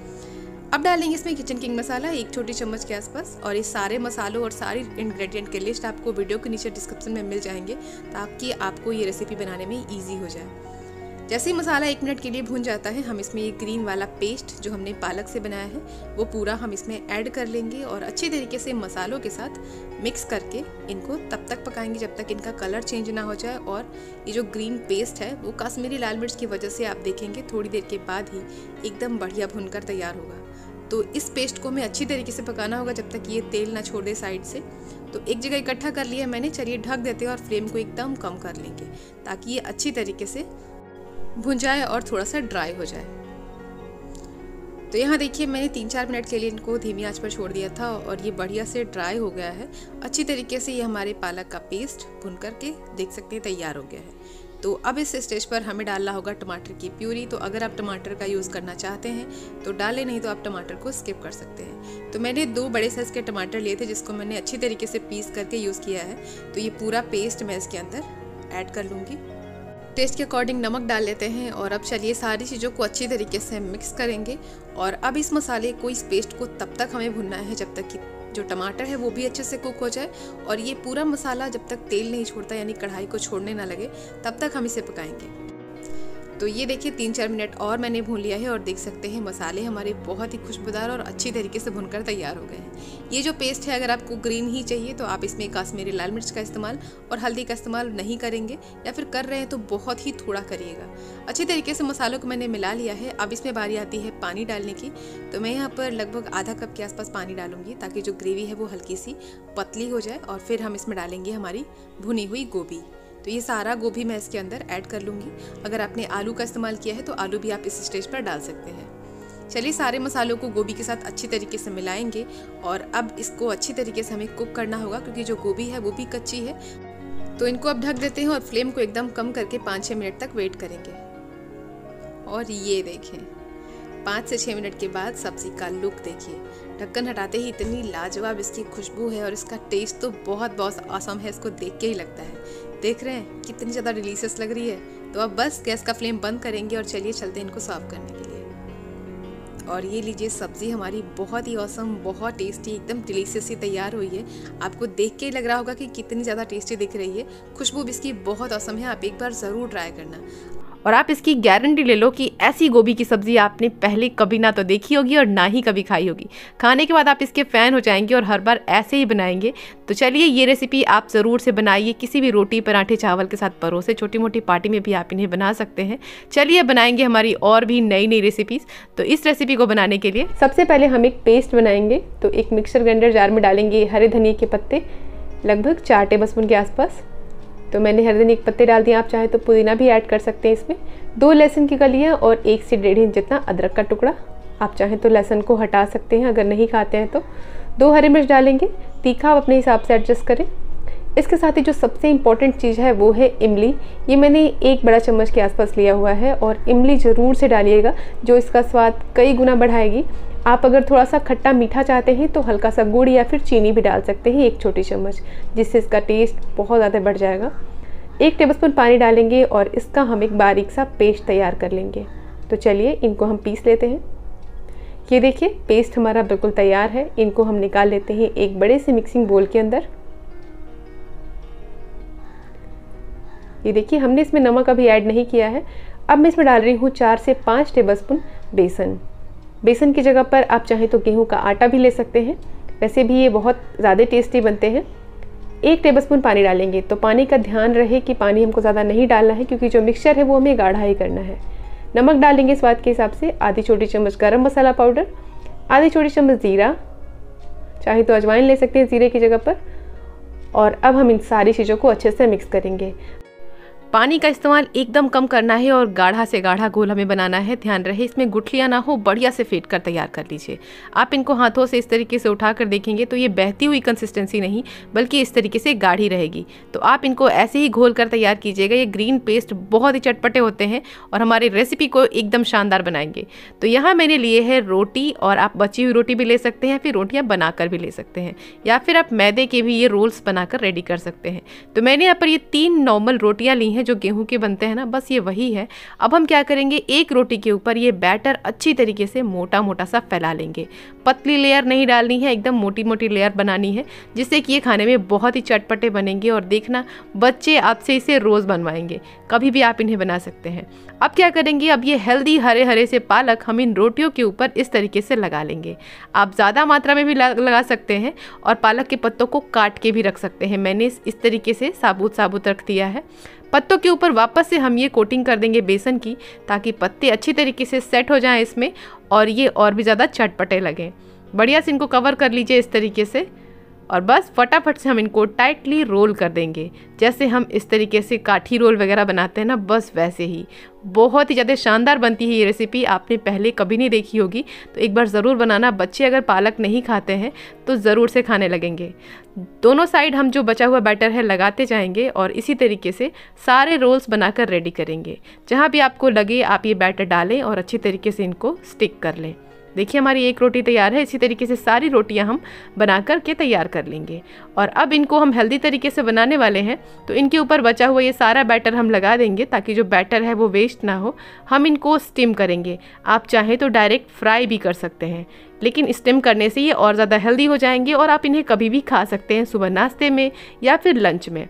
अब डालेंगे इसमें किचन किंग मसाला एक छोटी चम्मच के आसपास, और ये सारे मसालों और सारी इंग्रेडिएंट के लिस्ट आपको वीडियो के नीचे डिस्क्रिप्शन में मिल जाएँगे, ताकि आपको ये रेसिपी बनाने में ईजी हो जाए। जैसे ही मसाला एक मिनट के लिए भून जाता है, हम इसमें ये ग्रीन वाला पेस्ट जो हमने पालक से बनाया है, वो पूरा हम इसमें ऐड कर लेंगे, और अच्छे तरीके से मसालों के साथ मिक्स करके इनको तब तक पकाएँगे जब तक इनका कलर चेंज ना हो जाए, और ये जो ग्रीन पेस्ट है, वो कश्मीरी लाल मिर्च की वजह से आप देखेंगे, थोड़ी देर के बाद ही एकदम बढ़िया भुनकर तैयार होगा। तो इस पेस्ट को हमें अच्छी तरीके से पकाना होगा जब तक ये तेल ना छोड़ दे साइड से। तो एक जगह इकट्ठा कर लिया मैंने, चलिए ढक देते हैं और फ्लेम को एकदम कम कर लेंगे ताकि ये अच्छी तरीके से भुन जाए और थोड़ा सा ड्राई हो जाए। तो यहाँ देखिए मैंने तीन चार मिनट के लिए इनको धीमी आँच पर छोड़ दिया था और ये बढ़िया से ड्राई हो गया है। अच्छी तरीके से ये हमारे पालक का पेस्ट भुन करके देख सकते हैं, तैयार हो गया है। तो अब इस स्टेज पर हमें डालना होगा टमाटर की प्यूरी। तो अगर आप टमाटर का यूज़ करना चाहते हैं तो डालें, नहीं तो आप टमाटर को स्किप कर सकते हैं। तो मैंने दो बड़े साइज़ के टमाटर लिए थे, जिसको मैंने अच्छी तरीके से पीस करके यूज़ किया है। तो ये पूरा पेस्ट मैं इसके अंदर ऐड कर लूँगी। टेस्ट के अकॉर्डिंग नमक डाल लेते हैं और अब चलिए सारी चीज़ों को अच्छी तरीके से मिक्स करेंगे। और अब इस मसाले को, इस पेस्ट को तब तक हमें भुनना है, जब तक कि जो टमाटर है वो भी अच्छे से कुक हो जाए और ये पूरा मसाला जब तक तेल नहीं छोड़ता, यानी कढ़ाई को छोड़ने ना लगे, तब तक हम इसे पकाएँगे। तो ये देखिए तीन चार मिनट और मैंने भून लिया है और देख सकते हैं मसाले हमारे बहुत ही खुशबूदार और अच्छी तरीके से भुनकर तैयार हो गए हैं। ये जो पेस्ट है, अगर आपको ग्रीन ही चाहिए तो आप इसमें काश्मीरी लाल मिर्च का इस्तेमाल और हल्दी का इस्तेमाल नहीं करेंगे या फिर कर रहे हैं तो बहुत ही थोड़ा करिएगा। अच्छी तरीके से मसालों को मैंने मिला लिया है। अब इसमें बारी आती है पानी डालने की। तो मैं यहाँ पर लगभग आधा कप के आसपास पानी डालूँगी ताकि जो ग्रेवी है वो हल्की सी पतली हो जाए और फिर हम इसमें डालेंगे हमारी भुनी हुई गोभी। तो ये सारा गोभी मैं इसके अंदर ऐड कर लूँगी। अगर आपने आलू का इस्तेमाल किया है तो आलू भी आप इस स्टेज पर डाल सकते हैं। चलिए, सारे मसालों को गोभी के साथ अच्छी तरीके से मिलाएँगे और अब इसको अच्छी तरीके से हमें कुक करना होगा, क्योंकि जो गोभी है, वो भी कच्ची है। तो इनको अब ढक देते हैं और फ्लेम को एकदम कम करके पाँच छः मिनट तक वेट करेंगे। और ये देखें, पाँच से छः मिनट के बाद सब्ज़ी का लुक देखिए। ढक्कन हटाते ही इतनी लाजवाब इसकी खुशबू है और इसका टेस्ट तो बहुत बहुत आसम है, इसको देख के ही लगता है। देख रहे हैं, कितनी ज़्यादा डिलीशियस लग रही है। तो अब बस गैस का फ्लेम बंद करेंगे और चलिए चलते हैं इनको साफ़ करने के लिए। और ये लीजिए, सब्ज़ी हमारी बहुत ही औसम बहुत टेस्टी एकदम डिलीशियस ही तैयार हुई है। आपको देख के ही लग रहा होगा कि कितनी ज़्यादा टेस्टी दिख रही है। खुशबू भी इसकी बहुत औसम है, आप एक बार ज़रूर ट्राई करना। और आप इसकी गारंटी ले लो कि ऐसी गोभी की सब्ज़ी आपने पहले कभी ना तो देखी होगी और ना ही कभी खाई होगी। खाने के बाद आप इसके फ़ैन हो जाएँगे और हर बार ऐसे ही बनाएँगे। तो चलिए ये रेसिपी आप ज़रूर से बनाइए, किसी भी रोटी, पराठे, चावल के साथ परोसे छोटी मोटी पार्टी में भी आप इन्हें बना सकते हैं। चलिए बनाएँगे हमारी और भी नई नई रेसिपीज़ तो इस रेसिपी को बनाने के लिए सबसे पहले हम एक पेस्ट बनाएँगे। तो एक मिक्सर ग्राइंडर जार में डालेंगे हरे धनिए के पत्ते, लगभग चार टेबल स्पून के आसपास। तो मैंने हर दिन एक पत्ते डाल दिए, आप चाहे तो पुदीना भी ऐड कर सकते हैं इसमें। दो लहसुन की कलियाँ और एक से डेढ़ इंच जितना अदरक का टुकड़ा। आप चाहें तो लहसुन को हटा सकते हैं, अगर नहीं खाते हैं तो। दो हरी मिर्च डालेंगे, तीखा आप अपने हिसाब से एडजस्ट करें। इसके साथ ही जो सबसे इंपॉर्टेंट चीज़ है वो है इमली। ये मैंने एक बड़ा चम्मच के आसपास लिया हुआ है और इमली ज़रूर से डालिएगा, जो इसका स्वाद कई गुना बढ़ाएगी। आप अगर थोड़ा सा खट्टा मीठा चाहते हैं तो हल्का सा गुड़ या फिर चीनी भी डाल सकते हैं, एक छोटी चम्मच, जिससे इसका टेस्ट बहुत ज़्यादा बढ़ जाएगा। एक टेबलस्पून पानी डालेंगे और इसका हम एक बारीक सा पेस्ट तैयार कर लेंगे। तो चलिए, इनको हम पीस लेते हैं। ये देखिए पेस्ट हमारा बिल्कुल तैयार है। इनको हम निकाल लेते हैं एक बड़े से मिक्सिंग बोल के अंदर। ये देखिए, हमने इसमें नमक अभी ऐड नहीं किया है। अब मैं इसमें डाल रही हूँ चार से पाँच टेबलस्पून बेसन। बेसन की जगह पर आप चाहें तो गेहूँ का आटा भी ले सकते हैं। वैसे भी ये बहुत ज़्यादा टेस्टी बनते हैं। एक टेबलस्पून पानी डालेंगे तो पानी का ध्यान रहे कि पानी हमको ज़्यादा नहीं डालना है, क्योंकि जो मिक्सचर है वो हमें गाढ़ा ही करना है। नमक डालेंगे स्वाद के हिसाब से, आधी छोटी चम्मच गरम मसाला पाउडर, आधी छोटी चम्मच ज़ीरा। चाहे तो अजवाइन ले सकते हैं ज़ीरे की जगह पर। और अब हम इन सारी चीज़ों को अच्छे से मिक्स करेंगे। पानी का इस्तेमाल एकदम कम करना है और गाढ़ा से गाढ़ा घोल हमें बनाना है। ध्यान रहे, इसमें गुठलियाँ ना हो, बढ़िया से फेंट कर तैयार कर लीजिए। आप इनको हाथों से इस तरीके से उठा कर देखेंगे तो ये बहती हुई कंसिस्टेंसी नहीं, बल्कि इस तरीके से गाढ़ी रहेगी। तो आप इनको ऐसे ही घोल कर तैयार कीजिएगा। ये ग्रीन पेस्ट बहुत ही चटपटे होते हैं और हमारी रेसिपी को एकदम शानदार बनाएँगे। तो यहाँ मैंने लिए है रोटी और आप बची हुई रोटी भी ले सकते हैं, फिर रोटियाँ बनाकर भी ले सकते हैं। या फिर आप मैदे के भी ये रोल्स बनाकर रेडी कर सकते हैं। तो मैंने यहाँ पर ये तीन नॉर्मल रोटियाँ ली हैं। हैं, जो गेहूँ के बनते हैं ना, बस ये वही है। अब हम क्या करेंगे, एक रोटी के ऊपर ये बैटर अच्छी तरीके से मोटा मोटा सा फैला लेंगे। पतली लेयर नहीं डालनी है, एकदम मोटी मोटी लेयर बनानी है, जिससे कि ये खाने में बहुत ही चटपटे बनेंगे और देखना, बच्चे आपसे इसे रोज़ बनवाएँगे। कभी भी आप इन्हें बना सकते हैं। अब क्या करेंगे, अब ये हेल्दी हरे हरे से पालक हम इन रोटियों के ऊपर इस तरीके से लगा लेंगे। आप ज़्यादा मात्रा में भी लगा सकते हैं और पालक के पत्तों को काट के भी रख सकते हैं। मैंने इस तरीके से साबुत साबुत रख दिया है। पत्तों के ऊपर वापस से हम ये कोटिंग कर देंगे बेसन की, ताकि पत्ते अच्छी तरीके से सेट हो जाएँ इसमें, और ये और भी ज़्यादा चटपटे लगें। बढ़िया से इनको कवर कर लीजिए इस तरीके से। और बस फटाफट से हम इनको टाइटली रोल कर देंगे। जैसे हम इस तरीके से काठी रोल वगैरह बनाते हैं ना, बस वैसे ही। बहुत ही ज़्यादा शानदार बनती है ये रेसिपी आपने पहले कभी नहीं देखी होगी। तो एक बार ज़रूर बनाना, बच्चे अगर पालक नहीं खाते हैं तो ज़रूर से खाने लगेंगे। दोनों साइड हम जो बचा हुआ बैटर है, लगाते जाएँगे और इसी तरीके से सारे रोल्स बनाकर रेडी करेंगे। जहाँ भी आपको लगे, आप ये बैटर डालें और अच्छी तरीके से इनको स्टिक कर लें। देखिए, हमारी एक रोटी तैयार है, इसी तरीके से सारी रोटियाँ हम बना कर के तैयार कर लेंगे। और अब इनको हम हेल्दी तरीके से बनाने वाले हैं तो इनके ऊपर बचा हुआ ये सारा बैटर हम लगा देंगे, ताकि जो बैटर है वो वेस्ट ना हो। हम इनको स्टीम करेंगे। आप चाहें तो डायरेक्ट फ्राई भी कर सकते हैं, लेकिन स्टीम करने से ये और ज़्यादा हेल्दी हो जाएँगे और आप इन्हें कभी भी खा सकते हैं, सुबह नाश्ते में या फिर लंच में।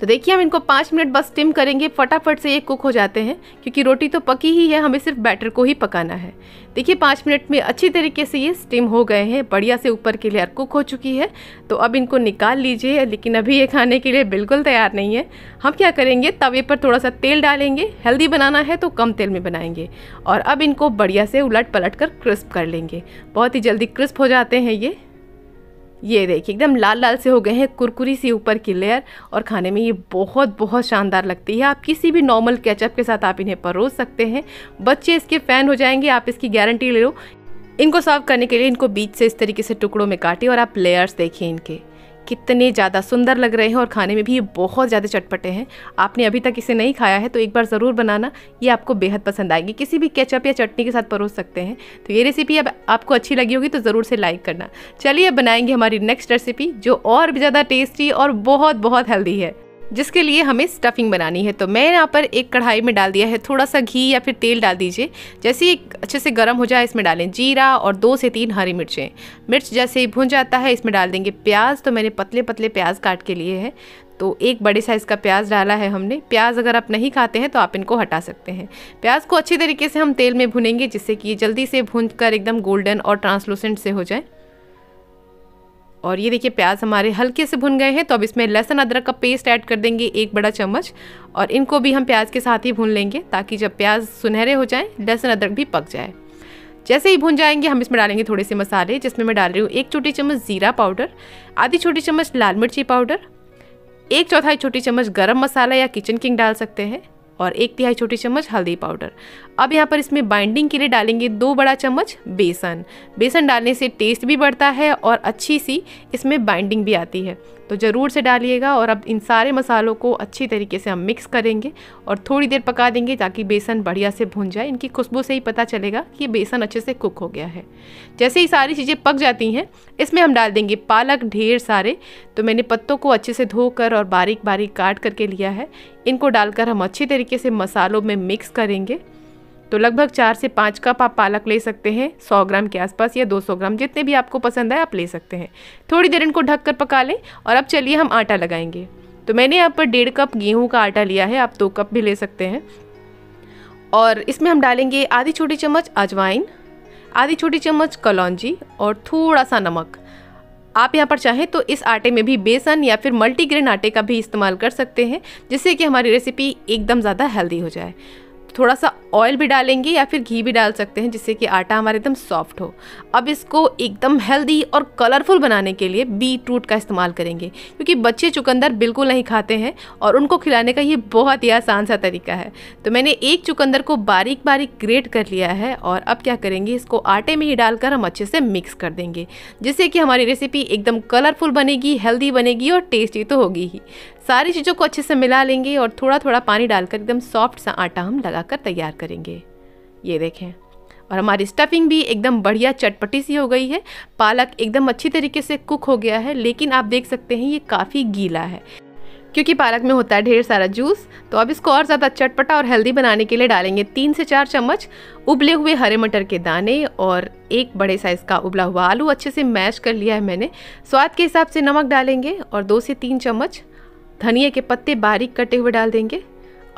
तो देखिए, हम इनको पाँच मिनट बस स्टिम करेंगे, फटाफट से ये कुक हो जाते हैं, क्योंकि रोटी तो पकी ही है, हमें सिर्फ़ बैटर को ही पकाना है। देखिए, पाँच मिनट में अच्छी तरीके से ये स्टिम हो गए हैं, बढ़िया से ऊपर की लेयर कुक हो चुकी है। तो अब इनको निकाल लीजिए, लेकिन अभी ये खाने के लिए बिल्कुल तैयार नहीं है। हम क्या करेंगे, तवे पर थोड़ा सा तेल डालेंगे, हेल्दी बनाना है तो कम तेल में बनाएँगे, और अब इनको बढ़िया से उलट पलट कर क्रिस्प कर लेंगे। बहुत ही जल्दी क्रिस्प हो जाते हैं ये। ये देखिए, एकदम लाल लाल से हो गए हैं, कुरकुरी सी ऊपर की लेयर और खाने में ये बहुत बहुत शानदार लगती है। आप किसी भी नॉर्मल केचप के साथ आप इन्हें परोस सकते हैं। बच्चे इसके फ़ैन हो जाएँगे, आप इसकी गारंटी ले लो। इनको सर्व करने के लिए इनको बीच से इस तरीके से टुकड़ों में काटिए और आप लेयर्स देखिए इनके। कितने ज़्यादा सुंदर लग रहे हैं और खाने में भी ये बहुत ज़्यादा चटपटे हैं। आपने अभी तक इसे नहीं खाया है तो एक बार ज़रूर बनाना। ये आपको बेहद पसंद आएगी। किसी भी केचप या चटनी के साथ परोस सकते हैं। तो ये रेसिपी अब आपको अच्छी लगी होगी तो ज़रूर से लाइक करना। चलिए, अब बनाएँगे हमारी नेक्स्ट रेसिपी जो और भी ज़्यादा टेस्टी और बहुत बहुत हेल्दी है। जिसके लिए हमें स्टफिंग बनानी है। तो मैं यहाँ पर एक कढ़ाई में डाल दिया है। थोड़ा सा घी या फिर तेल डाल दीजिए। जैसे ही अच्छे से गर्म हो जाए, इसमें डालें जीरा और दो से तीन हरी मिर्चें। मिर्च जैसे ही भुन जाता है, इसमें डाल देंगे प्याज। तो मैंने पतले पतले प्याज काट के लिए है। तो एक बड़े साइज़ का प्याज डाला है हमने। प्याज अगर आप नहीं खाते हैं तो आप इनको हटा सकते हैं। प्याज को अच्छी तरीके से हम तेल में भुनेंगे, जिससे कि जल्दी से भून कर एकदम गोल्डन और ट्रांसलूसेंट से हो जाए। और ये देखिए, प्याज हमारे हल्के से भुन गए हैं तो अब इसमें लहसुन, अदरक का पेस्ट ऐड कर देंगे एक बड़ा चम्मच और इनको भी हम प्याज के साथ ही भून लेंगे ताकि जब प्याज सुनहरे हो जाए, लहसुन, अदरक भी पक जाए। जैसे ही भून जाएँगे, हम इसमें डालेंगे थोड़े से मसाले, जिसमें मैं डाल रही हूँ एक छोटी चम्मच ज़ीरा पाउडर, आधी छोटी चम्मच लाल मिर्ची पाउडर, एक चौथाई छोटी चम्मच गरम मसाला या किचन किंग डाल सकते हैं। और एक तिहाई छोटी चम्मच हल्दी पाउडर। अब यहाँ पर इसमें बाइंडिंग के लिए डालेंगे दो बड़ा चम्मच बेसन। बेसन डालने से टेस्ट भी बढ़ता है और अच्छी सी इसमें बाइंडिंग भी आती है। तो ज़रूर से डालिएगा और अब इन सारे मसालों को अच्छी तरीके से हम मिक्स करेंगे और थोड़ी देर पका देंगे ताकि बेसन बढ़िया से भुन जाए। इनकी खुशबू से ही पता चलेगा कि बेसन अच्छे से कुक हो गया है। जैसे ही सारी चीज़ें पक जाती हैं, इसमें हम डाल देंगे पालक ढेर सारे। तो मैंने पत्तों को अच्छे से धोकर और बारीक बारीक काट करके लिया है। इनको डालकर हम अच्छी तरीके से मसालों में मिक्स करेंगे। तो लगभग चार से पाँच कप आप पालक ले सकते हैं, सौ ग्राम के आसपास या दो सौ ग्राम, जितने भी आपको पसंद है आप ले सकते हैं। थोड़ी देर इनको ढक कर पका लें और अब चलिए हम आटा लगाएँगे। तो मैंने यहाँ पर डेढ़ कप गेहूँ का आटा लिया है, आप दो कप भी ले सकते हैं। और इसमें हम डालेंगे आधी छोटी चम्मच अजवाइन, आधी छोटी चम्मच कलौजी और थोड़ा सा नमक। आप यहाँ पर चाहें तो इस आटे में भी बेसन या फिर मल्टीग्रेन आटे का भी इस्तेमाल कर सकते हैं, जिससे कि हमारी रेसिपी एकदम ज़्यादा हेल्दी हो जाए। थोड़ा सा ऑयल भी डालेंगे या फिर घी भी डाल सकते हैं जिससे कि आटा हमारा एकदम सॉफ्ट हो। अब इसको एकदम हेल्दी और कलरफुल बनाने के लिए बीट रूट का इस्तेमाल करेंगे, क्योंकि बच्चे चुकंदर बिल्कुल नहीं खाते हैं और उनको खिलाने का ये बहुत ही आसान सा तरीका है। तो मैंने एक चुकंदर को बारीक बारीक ग्रेट कर लिया है और अब क्या करेंगे, इसको आटे में ही डालकर हम अच्छे से मिक्स कर देंगे, जिससे कि हमारी रेसिपी एकदम कलरफुल बनेगी हेल्दी बनेगी और टेस्टी तो होगी ही। सारी चीज़ों को अच्छे से मिला लेंगे और थोड़ा थोड़ा पानी डालकर एकदम सॉफ्ट सा आटा हम लगाकर तैयार करेंगे। ये देखें। और हमारी स्टफिंग भी एकदम बढ़िया चटपटी सी हो गई है। पालक एकदम अच्छी तरीके से कुक हो गया है, लेकिन आप देख सकते हैं ये काफ़ी गीला है। क्योंकि पालक में होता है ढेर सारा जूस तो अब इसको और ज़्यादा चटपटा और हेल्दी बनाने के लिए डालेंगे तीन से चार चम्मच उबले हुए हरे मटर के दाने और एक बड़े साइज़ का उबला हुआ आलू अच्छे से मैश कर लिया है मैंने। स्वाद के हिसाब से नमक डालेंगे और दो से तीन चम्मच धनिया के पत्ते बारीक कटे हुए डाल देंगे।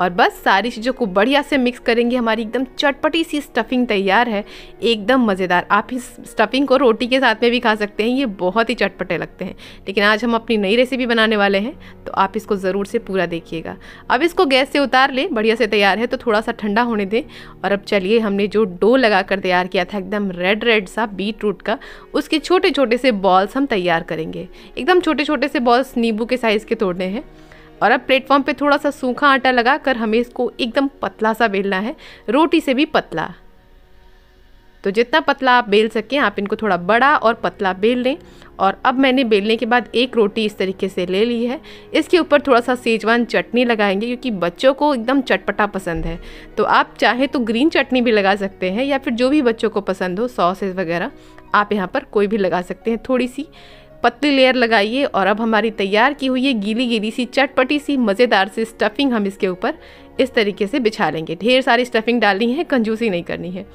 और बस सारी चीज़ों को बढ़िया से मिक्स करेंगे। हमारी एकदम चटपटी सी स्टफिंग तैयार है। एकदम मज़ेदार। आप इस स्टफिंग को रोटी के साथ में भी खा सकते हैं। ये बहुत ही चटपटे लगते हैं। लेकिन आज हम अपनी नई रेसिपी बनाने वाले हैं तो आप इसको ज़रूर से पूरा देखिएगा। अब इसको गैस से उतार लें। बढ़िया से तैयार है तो थोड़ा सा ठंडा होने दें। और अब चलिए, हमने जो डो लगा कर तैयार किया था, एकदम रेड रेड सा बीट रूट का, उसके छोटे छोटे से बॉल्स हम तैयार करेंगे। एकदम छोटे छोटे से बॉल्स नींबू के साइज़ के तोड़ने हैं। और अब प्लेटफॉर्म पे थोड़ा सा सूखा आटा लगा कर हमें इसको एकदम पतला सा बेलना है, रोटी से भी पतला। तो जितना पतला आप बेल सकें, आप इनको थोड़ा बड़ा और पतला बेल लें। और अब मैंने बेलने के बाद एक रोटी इस तरीके से ले ली है। इसके ऊपर थोड़ा सा सेजवान चटनी लगाएँगे, क्योंकि बच्चों को एकदम चटपटा पसंद है। तो आप चाहे तो ग्रीन चटनी भी लगा सकते हैं, या फिर जो भी बच्चों को पसंद हो सॉसेज वगैरह, आप यहाँ पर कोई भी लगा सकते हैं। थोड़ी सी पतली लेयर लगाइए और अब हमारी तैयार की हुई है गीली गीली सी, चटपटी सी, मज़ेदार सी स्टफिंग हम इसके ऊपर इस तरीके से बिछा लेंगे। ढेर सारी स्टफिंग डालनी है, कंजूसी नहीं करनी है।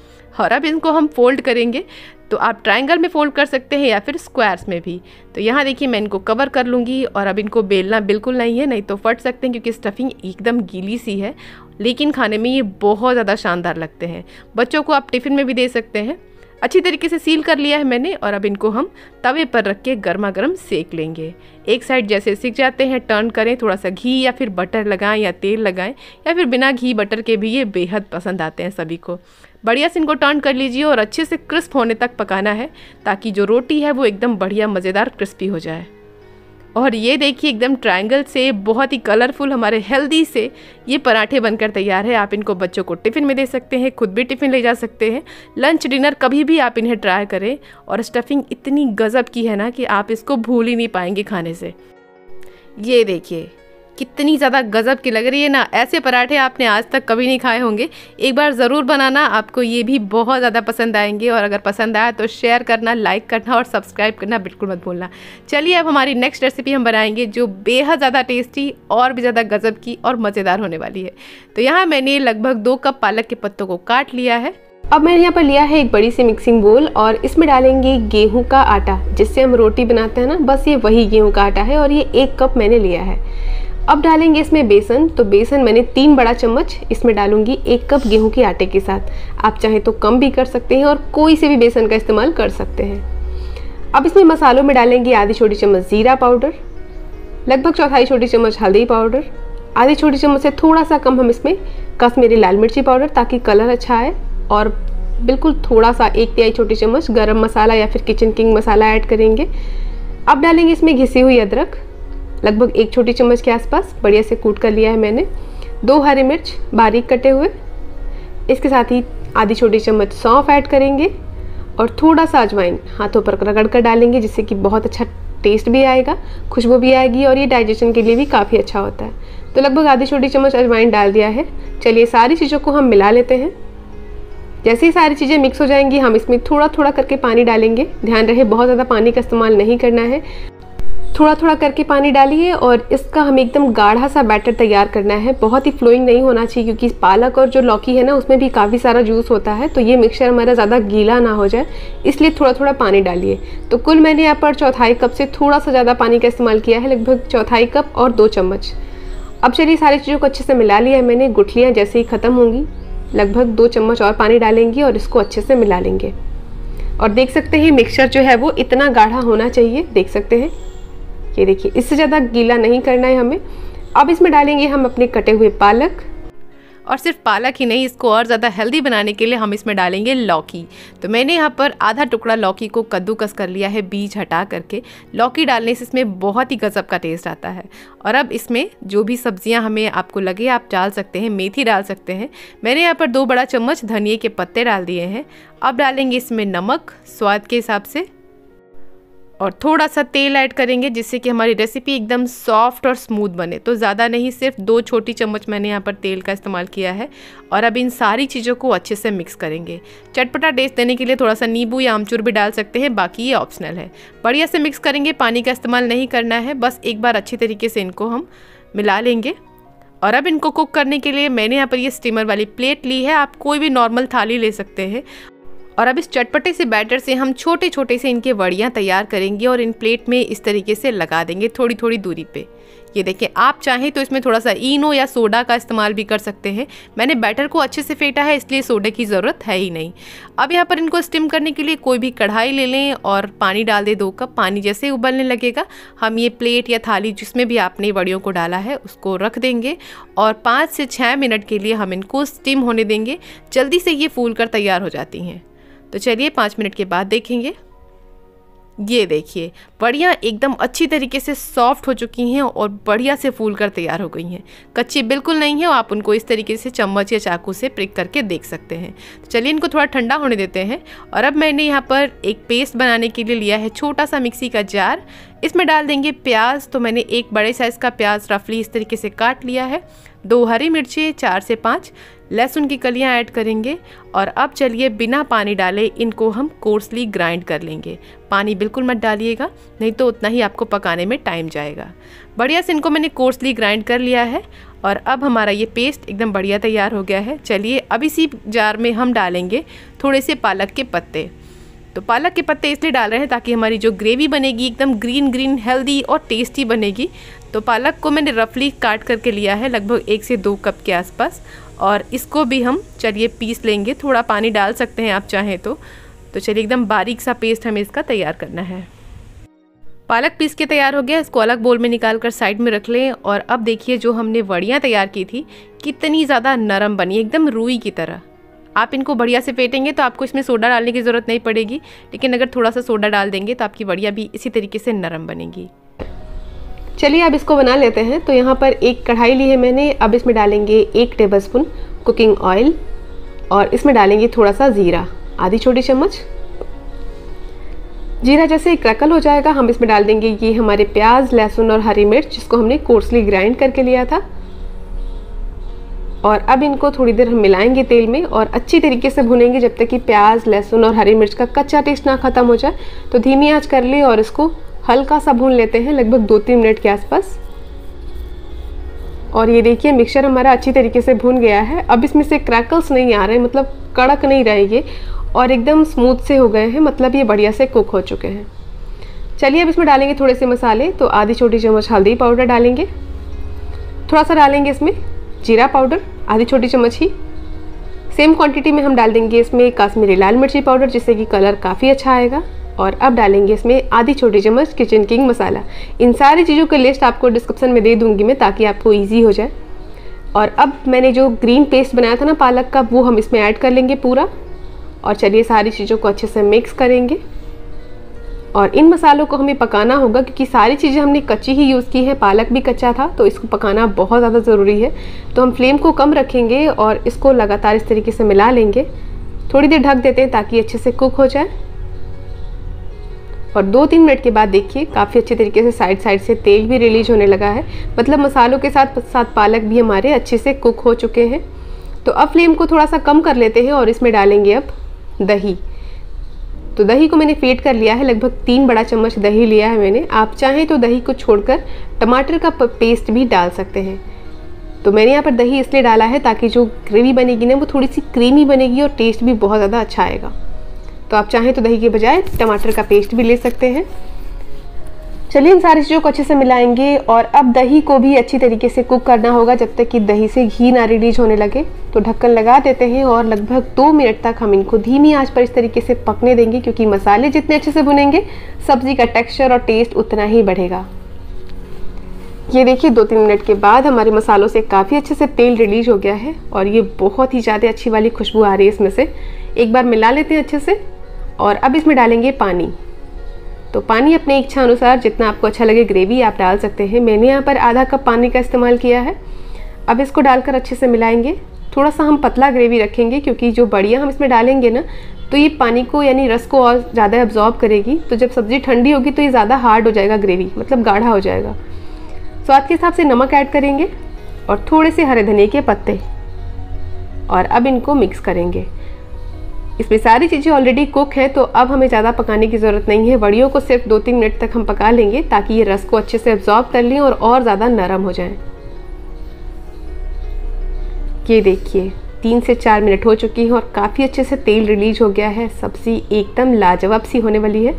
और अब इनको हम फोल्ड करेंगे। तो आप ट्रायंगल में फोल्ड कर सकते हैं या फिर स्क्वायर्स में भी। तो यहाँ देखिए मैं इनको कवर कर लूँगी और अब इनको बेलना बिल्कुल नहीं है, नहीं तो फट सकते हैं क्योंकि स्टफिंग एकदम गीली सी है। लेकिन खाने में ये बहुत ज़्यादा शानदार लगते हैं। बच्चों को आप टिफ़िन में भी दे सकते हैं। अच्छी तरीके से सील कर लिया है मैंने और अब इनको हम तवे पर रख के गर्मा गर्म सेक लेंगे। एक साइड जैसे सीख जाते हैं टर्न करें थोड़ा सा घी या फिर बटर लगाएँ या तेल लगाएँ या फिर बिना घी बटर के भी ये बेहद पसंद आते हैं सभी को। बढ़िया से इनको टर्न कर लीजिए और अच्छे से क्रिस्प होने तक पकाना है ताकि जो रोटी है वो एकदम बढ़िया, मज़ेदार क्रिस्पी हो जाए। और ये देखिए एकदम ट्रायंगल से, बहुत ही कलरफुल हमारे हेल्दी से ये पराठे बनकर तैयार है। आप इनको बच्चों को टिफ़िन में दे सकते हैं, खुद भी टिफ़िन ले जा सकते हैं। लंच डिनर कभी भी आप इन्हें ट्राई करें और स्टफिंग इतनी गज़ब की है ना कि आप इसको भूल ही नहीं पाएँगे खाने से। ये देखिए कितनी ज़्यादा गज़ब की लग रही है ना? ऐसे पराठे आपने आज तक कभी नहीं खाए होंगे। एक बार ज़रूर बनाना, आपको ये भी बहुत ज़्यादा पसंद आएँगे और अगर पसंद आया तो शेयर करना लाइक करना और सब्सक्राइब करना बिल्कुल मत भूलना। चलिए अब हमारी नेक्स्ट रेसिपी हम बनाएँगे जो बेहद ज़्यादा टेस्टी और भी ज़्यादा गज़ब की और मज़ेदार होने वाली है। तो यहाँ मैंने लगभग दो कप पालक के पत्तों को काट लिया है। अब मैंने यहाँ पर लिया है एक बड़ी सी मिक्सिंग बोल और इसमें डालेंगे गेहूँ का आटा, जिससे हम रोटी बनाते हैं ना, बस ये वही गेहूँ का आटा है और ये एक कप मैंने लिया है। अब डालेंगे इसमें बेसन। तो बेसन मैंने तीन बड़ा चम्मच इसमें डालूँगी एक कप गेहूँ के आटे के साथ। आप चाहें तो कम भी कर सकते हैं और कोई से भी बेसन का इस्तेमाल कर सकते हैं। अब इसमें मसालों में डालेंगे आधी छोटी चम्मच ज़ीरा पाउडर, लगभग चौथाई छोटी चम्मच हल्दी पाउडर, आधी छोटी चम्मच से थोड़ा सा कम हम इसमें कश्मीरी लाल मिर्ची पाउडर ताकि कलर अच्छा आए और बिल्कुल थोड़ा सा एक तिहाई छोटी चम्मच गरम मसाला या फिर किचन किंग मसाला ऐड करेंगे। अब डालेंगे इसमें घिसी हुई अदरक लगभग एक छोटी चम्मच के आसपास बढ़िया से कूट कर लिया है मैंने। दो हरी मिर्च बारीक कटे हुए। इसके साथ ही आधी छोटी चम्मच सौंफ ऐड करेंगे और थोड़ा सा अजवाइन हाथों पर रगड़ कर डालेंगे, जिससे कि बहुत अच्छा टेस्ट भी आएगा, खुशबू भी आएगी और ये डाइजेशन के लिए भी काफ़ी अच्छा होता है। तो लगभग आधी छोटी चम्मच अजवाइन डाल दिया है। चलिए सारी चीज़ों को हम मिला लेते हैं। जैसे ही सारी चीज़ें मिक्स हो जाएँगी, हम इसमें थोड़ा थोड़ा करके पानी डालेंगे। ध्यान रहे, बहुत ज़्यादा पानी का इस्तेमाल नहीं करना है। थोड़ा थोड़ा करके पानी डालिए और इसका हमें एकदम गाढ़ा सा बैटर तैयार करना है। बहुत ही फ्लोइंग नहीं होना चाहिए क्योंकि पालक और जो लौकी है ना, उसमें भी काफ़ी सारा जूस होता है तो ये मिक्सचर हमारा ज़्यादा गीला ना हो जाए। इसलिए थोड़ा थोड़ा पानी डालिए। तो कुल मैंने यहाँ पर चौथाई कप से थोड़ा सा ज़्यादा पानी का इस्तेमाल किया है, लगभग चौथाई कप और दो चम्मच। अब चलिए सारी चीज़ों को अच्छे से मिला लिया है मैंने। गुठलियाँ जैसे ही ख़त्म होंगी, लगभग दो चम्मच और पानी डालेंगे और इसको अच्छे से मिला लेंगे। और देख सकते हैं मिक्सचर जो है वो इतना गाढ़ा होना चाहिए, देख सकते हैं। ये देखिए, इससे ज़्यादा गीला नहीं करना है हमें। अब इसमें डालेंगे हम अपने कटे हुए पालक। और सिर्फ़ पालक ही नहीं, इसको और ज़्यादा हेल्दी बनाने के लिए हम इसमें डालेंगे लौकी। तो मैंने यहाँ पर आधा टुकड़ा लौकी को कद्दूकस कर लिया है, बीज हटा करके। लौकी डालने से इसमें बहुत ही गज़ब का टेस्ट आता है। और अब इसमें जो भी सब्ज़ियाँ हमें आपको लगे, आप डाल सकते हैं, मेथी डाल सकते हैं। मैंने यहाँ पर दो बड़ा चम्मच धनिए के पत्ते डाल दिए हैं। अब डालेंगे इसमें नमक, स्वाद के हिसाब से। और थोड़ा सा तेल ऐड करेंगे जिससे कि हमारी रेसिपी एकदम सॉफ्ट और स्मूथ बने। तो ज़्यादा नहीं, सिर्फ़ दो छोटी चम्मच मैंने यहाँ पर तेल का इस्तेमाल किया है और अब इन सारी चीज़ों को अच्छे से मिक्स करेंगे। चटपटा टेस्ट देने के लिए थोड़ा सा नींबू या आमचूर भी डाल सकते हैं, बाकी ये ऑप्शनल है। बढ़िया से मिक्स करेंगे, पानी का इस्तेमाल नहीं करना है, बस एक बार अच्छी तरीके से इनको हम मिला लेंगे। और अब इनको कुक करने के लिए मैंने यहाँ पर ये स्टीमर वाली प्लेट ली है, आप कोई भी नॉर्मल थाली ले सकते हैं। और अब इस चटपटे से बैटर से हम छोटे छोटे से इनके वड़ियाँ तैयार करेंगे और इन प्लेट में इस तरीके से लगा देंगे थोड़ी थोड़ी दूरी पे। ये देखें आप चाहें तो इसमें थोड़ा सा इनो या सोडा का इस्तेमाल भी कर सकते हैं। मैंने बैटर को अच्छे से फेंटा है, इसलिए सोडे की ज़रूरत है ही नहीं। अब यहाँ पर इनको स्टिम करने के लिए कोई भी कढ़ाई ले लें और पानी डाल दें दो कप, पानी जैसे उबलने लगेगा। हम ये प्लेट या थाली जिसमें भी आपने वड़ियों को डाला है, उसको रख देंगे और पाँच से छः मिनट के लिए हम इनको स्टिम होने देंगे। जल्दी से ये फूल कर तैयार हो जाती हैं। तो चलिए पाँच मिनट के बाद देखेंगे। ये देखिए, बढ़िया एकदम अच्छी तरीके से सॉफ्ट हो चुकी हैं और बढ़िया से फूल कर तैयार हो गई हैं। कच्ची बिल्कुल नहीं है और आप उनको इस तरीके से चम्मच या चाकू से प्रिक करके देख सकते हैं। तो चलिए इनको थोड़ा ठंडा होने देते हैं और अब मैंने यहाँ पर एक पेस्ट बनाने के लिए लिया है छोटा सा मिक्सी का जार। इसमें डाल देंगे प्याज तो मैंने एक बड़े साइज़ का प्याज रफली इस तरीके से काट लिया है। दो हरी मिर्ची, चार से पाँच लहसुन की कलियाँ ऐड करेंगे और अब चलिए बिना पानी डाले इनको हम कोर्सली ग्राइंड कर लेंगे। पानी बिल्कुल मत डालिएगा, नहीं तो उतना ही आपको पकाने में टाइम जाएगा। बढ़िया से इनको मैंने कोर्सली ग्राइंड कर लिया है और अब हमारा ये पेस्ट एकदम बढ़िया तैयार हो गया है। चलिए अब इसी जार में हम डालेंगे थोड़े से पालक के पत्ते। तो पालक के पत्ते इसलिए डाल रहे हैं ताकि हमारी जो ग्रेवी बनेगी, एकदम ग्रीन ग्रीन हेल्दी और टेस्टी बनेगी। तो पालक को मैंने रफली काट करके लिया है लगभग एक से दो कप के आसपास और इसको भी हम, चलिए पीस लेंगे, थोड़ा पानी डाल सकते हैं आप चाहें तो। तो चलिए एकदम बारीक सा पेस्ट हमें इसका तैयार करना है। पालक पीस के तैयार हो गया, इसको अलग बोल में निकाल कर साइड में रख लें और अब देखिए जो हमने वड़ियाँ तैयार की थी, कितनी ज़्यादा नरम बनी, एकदम रुई की तरह। आप इनको बढ़िया से फेंटेंगे तो आपको इसमें सोडा डालने की ज़रूरत नहीं पड़ेगी, लेकिन अगर थोड़ा सा सोडा डाल देंगे तो आपकी बढ़िया भी इसी तरीके से नरम बनेगी। चलिए अब इसको बना लेते हैं। तो यहाँ पर एक कढ़ाई ली है मैंने। अब इसमें डालेंगे एक टेबलस्पून कुकिंग ऑयल और इसमें डालेंगे थोड़ा सा ज़ीरा। आधी छोटी चम्मच। जीरा जैसे क्रैकल हो जाएगा, हम इसमें डाल देंगे ये हमारे प्याज, लहसुन और हरी मिर्च, जिसको हमने कोर्सली ग्राइंड करके लिया था। और अब इनको थोड़ी देर हम मिलाएँगे तेल में और अच्छी तरीके से भुनेंगे जब तक कि प्याज, लहसुन और हरी मिर्च का कच्चा टेस्ट ना ख़त्म हो जाए। तो धीमी आँच कर ले और इसको हल्का सा भून लेते हैं लगभग दो तीन मिनट के आसपास। और ये देखिए मिक्सचर हमारा अच्छी तरीके से भून गया है। अब इसमें से क्रैकल्स नहीं आ रहे मतलब कड़क नहीं रहे ये और एकदम स्मूथ से हो गए हैं मतलब ये बढ़िया से कुक हो चुके हैं। चलिए अब इसमें डालेंगे थोड़े से मसाले तो आधी छोटी चम्मच हल्दी पाउडर डालेंगे। थोड़ा सा डालेंगे इसमें जीरा पाउडर, आधी छोटी चम्मच ही। सेम क्वांटिटी में हम डाल देंगे इसमें काश्मीरी लाल मिर्ची पाउडर, जिससे कि कलर काफ़ी अच्छा आएगा। और अब डालेंगे इसमें आधी छोटी चम्मच किचन किंग मसाला। इन सारी चीज़ों की लिस्ट आपको डिस्क्रिप्शन में दे दूँगी मैं, ताकि आपको ईजी हो जाए। और अब मैंने जो ग्रीन पेस्ट बनाया था ना पालक का, वो हम इसमें ऐड कर लेंगे पूरा। और चलिए सारी चीज़ों को अच्छे से मिक्स करेंगे। और इन मसालों को हमें पकाना होगा, क्योंकि सारी चीज़ें हमने कच्ची ही यूज़ की है, पालक भी कच्चा था तो इसको पकाना बहुत ज़्यादा ज़रूरी है। तो हम फ्लेम को कम रखेंगे और इसको लगातार इस तरीके से मिला लेंगे। थोड़ी देर ढक देते हैं ताकि अच्छे से कुक हो जाए। और दो तीन मिनट के बाद देखिए, काफ़ी अच्छे तरीके से साइड साइड से तेल भी रिलीज़ होने लगा है। मतलब मसालों के साथ साथ पालक भी हमारे अच्छे से कुक हो चुके हैं। तो अब फ्लेम को थोड़ा सा कम कर लेते हैं और इसमें डालेंगे अब दही। तो दही को मैंने फेट कर लिया है, लगभग तीन बड़ा चम्मच दही लिया है मैंने। आप चाहें तो दही को छोड़कर टमाटर का पेस्ट भी डाल सकते हैं। तो मैंने यहाँ पर दही इसलिए डाला है ताकि जो ग्रेवी बनेगी ना, वो थोड़ी सी क्रीमी बनेगी और टेस्ट भी बहुत ज़्यादा अच्छा आएगा। तो आप चाहें तो दही के बजाय टमाटर का पेस्ट भी ले सकते हैं। चलिए इन सारी चीज़ों को अच्छे से मिलाएँगे और अब दही को भी अच्छी तरीके से कुक करना होगा जब तक कि दही से घी ना रिलीज़ होने लगे। तो ढक्कन लगा देते हैं और लगभग दो मिनट तक हम इनको धीमी आँच पर इस तरीके से पकने देंगे क्योंकि मसाले जितने अच्छे से भुनेंगे, सब्ज़ी का टेक्सचर और टेस्ट उतना ही बढ़ेगा। ये देखिए, दो तीन मिनट के बाद हमारे मसालों से काफ़ी अच्छे से तेल रिलीज़ हो गया है और ये बहुत ही ज़्यादा अच्छी वाली खुशबू आ रही है इसमें से। एक बार मिला लेते हैं अच्छे से। और अब इसमें डालेंगे पानी। तो पानी अपने इच्छा अनुसार जितना आपको अच्छा लगे ग्रेवी आप डाल सकते हैं। मैंने यहाँ पर आधा कप पानी का इस्तेमाल किया है। अब इसको डालकर अच्छे से मिलाएँगे। थोड़ा सा हम पतला ग्रेवी रखेंगे क्योंकि जो बढ़िया हम इसमें डालेंगे ना तो ये पानी को यानी रस को और ज़्यादा एब्जॉर्ब करेगी। तो जब सब्ज़ी ठंडी होगी तो ये ज़्यादा हार्ड हो जाएगा ग्रेवी मतलब गाढ़ा हो जाएगा। स्वाद के हिसाब से नमक ऐड करेंगे और थोड़े से हरे धनिया के पत्ते। और अब इनको मिक्स करेंगे। इसमें सारी चीज़ें ऑलरेडी कुक है तो अब हमें ज़्यादा पकाने की ज़रूरत नहीं है। वड़ियों को सिर्फ़ दो तीन मिनट तक हम पका लेंगे, ताकि ये रस को अच्छे से एब्जॉर्ब कर लें और और ज़्यादा नरम हो जाए। ये देखिए, तीन से चार मिनट हो चुकी है और काफ़ी अच्छे से तेल रिलीज़ हो गया है। सब्ज़ी एकदम लाजवाब सी होने वाली है।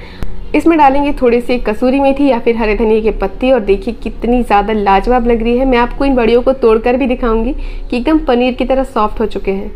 इसमें डालेंगे थोड़ी सी कसूरी मेथी या फिर हरे धनिया के पत्ते, और देखिए कितनी ज़्यादा लाजवाब लग रही है। मैं आपको इन बड़ियों को तोड़कर भी दिखाऊँगी कि एकदम पनीर की तरह सॉफ्ट हो चुके हैं।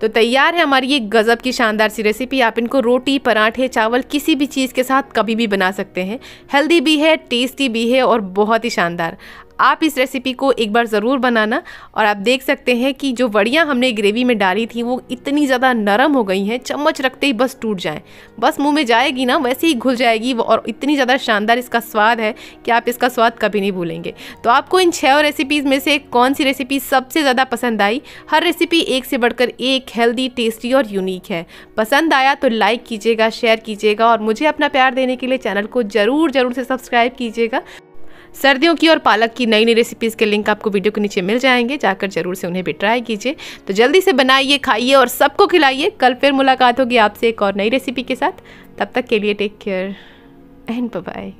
तो तैयार है हमारी ये गज़ब की शानदार सी रेसिपी आप इनको रोटी, पराठे, चावल, किसी भी चीज़ के साथ कभी भी बना सकते हैं। हेल्दी भी है टेस्टी भी है और बहुत ही शानदार। आप इस रेसिपी को एक बार ज़रूर बनाना और आप देख सकते हैं कि जो वड़ियाँ हमने ग्रेवी में डाली थी, वो इतनी ज़्यादा नरम हो गई हैं, चम्मच रखते ही बस टूट जाएँ। बस मुँह में जाएगी ना, वैसे ही घुल जाएगी और इतनी ज़्यादा शानदार इसका स्वाद है कि आप इसका स्वाद कभी नहीं भूलेंगे। तो आपको इन छः रेसिपीज़ में से कौन सी रेसिपी सबसे ज़्यादा पसंद आई? हर रेसिपी एक से बढ़कर एक हेल्दी टेस्टी और यूनिक है। पसंद आया तो लाइक कीजिएगा शेयर कीजिएगा और मुझे अपना प्यार देने के लिए चैनल को ज़रूर ज़रूर से सब्सक्राइब कीजिएगा। सर्दियों की और पालक की नई नई रेसिपीज़ के लिंक आपको वीडियो के नीचे मिल जाएँगे, जाकर ज़रूर से उन्हें भी ट्राई कीजिए। तो जल्दी से बनाइए, खाइए और सबको खिलाइए। कल फिर मुलाकात होगी आपसे एक और नई रेसिपी के साथ। तब तक के लिए टेक केयर एंड बाय